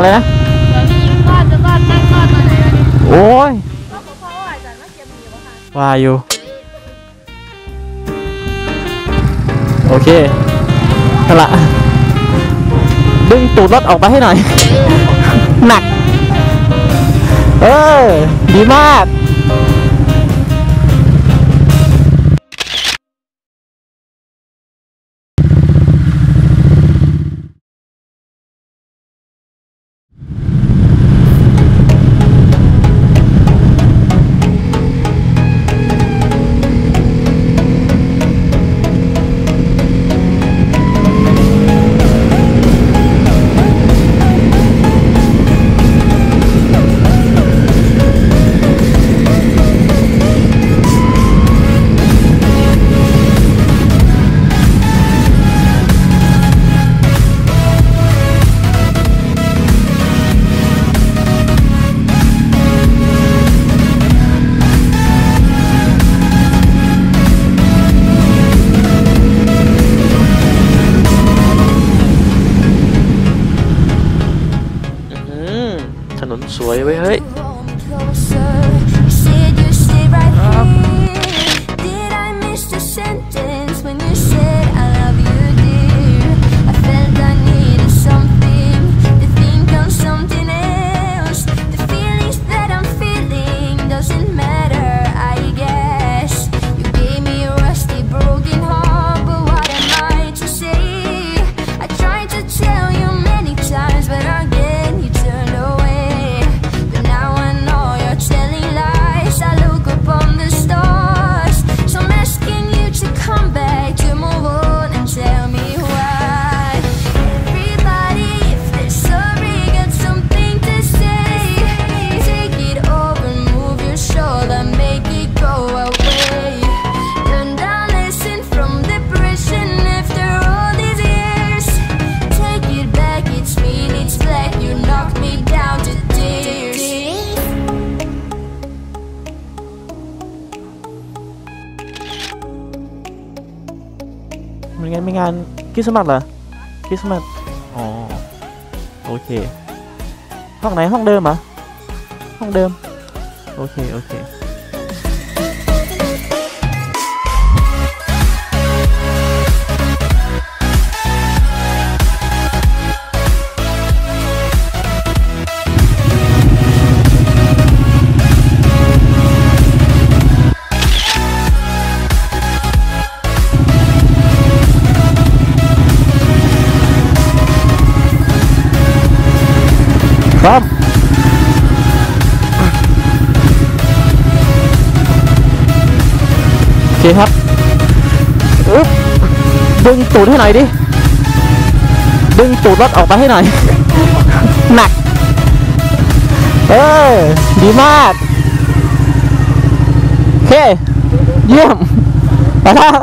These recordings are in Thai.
อะไรนะเดี๋ยวพี่ยิงทอดจะทอดนั่งทอดตอนไหนอะเนี่ยโอ้ยก็เพราะว่าอาจารย์ว่าเก็บหนีวะค่ะว่าอยู่ โอเคนั่นละดึงตูดรถออกไปให้หน่อย หนัก เออ ดีมาก มันไงไม่งานคริสต์มาสเหรอคริสต์มาสอ๋อโอเค ห้องไหนห้องเดิมเหรอห้องเดิม โอเค โอเค พร้อมโอเคครับอึ๊บดึงตูดให้หน่อยดิ ดึงตูดรถออกไปให้หน่อย หนัก เออ ดีมาก โอเค เยี่ยม ไปแล้ว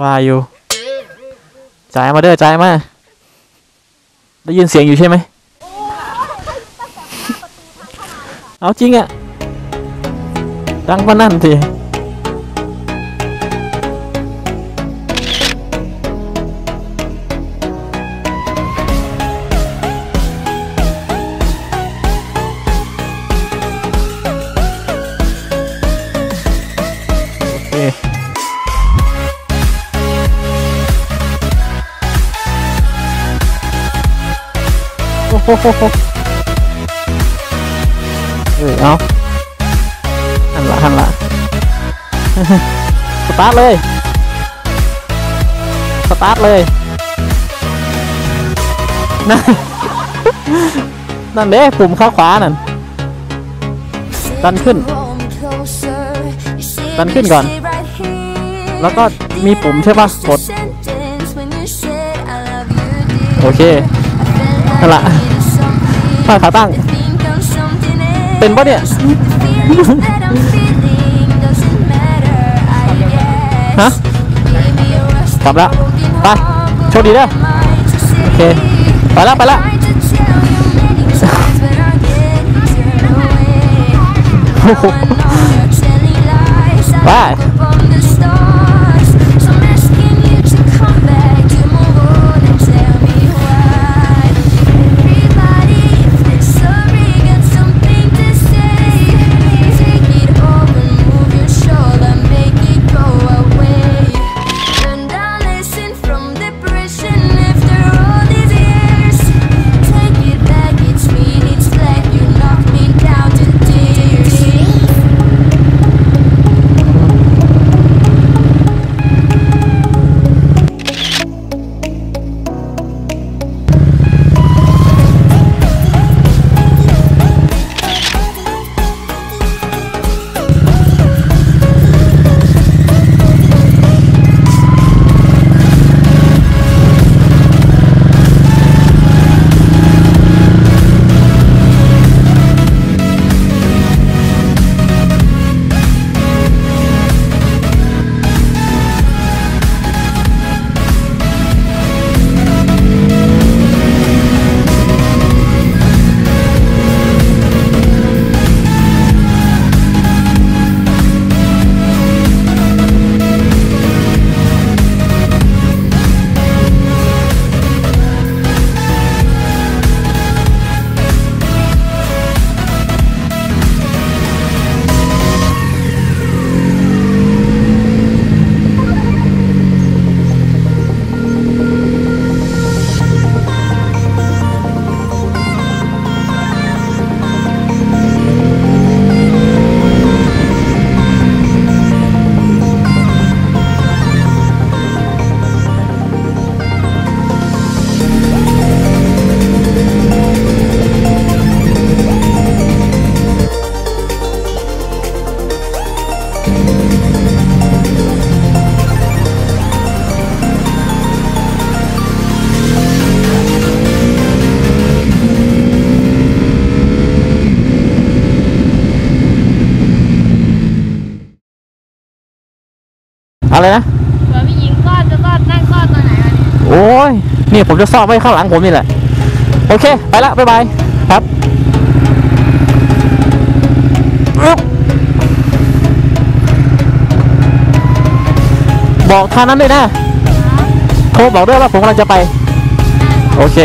ว่าอยู่จ่ายมาเด้อจ่ายมา ได้ยินเสียงอยู่ใช่ไหม เอาจริงอะดังกว่านั่นที เออเอาหันละหันละสตาร์ทเลย สตาร์ทเลยนั่นนั่นเด้ปุ่มข้างขวานั่น ดันขึ้น ดันขึ้นก่อน แล้วก็มีปุ่มใช่ปะกด โอเคนั่นละ ข้างขาตั้ง เป็นปะเนี่ย ฮะกลับละไปโชคดีเด้อโอเค ไปละไปละโอ้โหไป อะไรนะเผื่อพี่หญิงก็จะก็นั่งก็ตอนไหนวะเนี่ย โอ้ยนี่ผมจะซ่อนไว้ข้างหลังผมนี่แหละ โอเค ไปละบ๊ายบายครับอึ๊บบอกทางนั้นด้วยนะ โทรบอกด้วยว่าผมกำลังจะไป โอเค